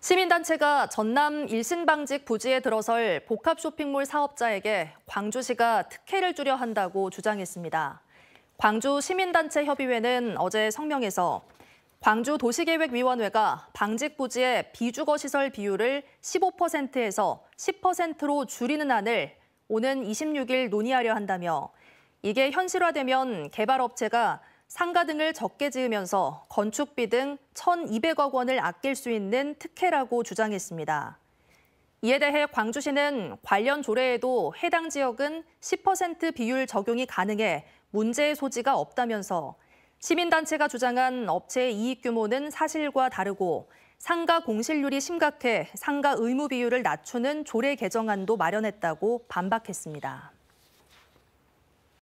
시민단체가 전남 일신방직 부지에 들어설 복합 쇼핑몰 사업자에게 광주시가 특혜를 주려 한다고 주장했습니다. 광주 시민단체 협의회는 어제 성명에서 광주 도시계획위원회가 방직 부지의 비주거 시설 비율을 15%에서 10%로 줄이는 안을 오는 26일 논의하려 한다며 이게 현실화되면 개발업체가 상가 등을 적게 지으면서 건축비 등 1,200억 원을 아낄 수 있는 특혜라고 주장했습니다. 이에 대해 광주시는 관련 조례에도 해당 지역은 10% 비율 적용이 가능해 문제의 소지가 없다면서 시민단체가 주장한 업체의 이익 규모는 사실과 다르고 상가 공실률이 심각해 상가 의무 비율을 낮추는 조례 개정안도 마련했다고 반박했습니다.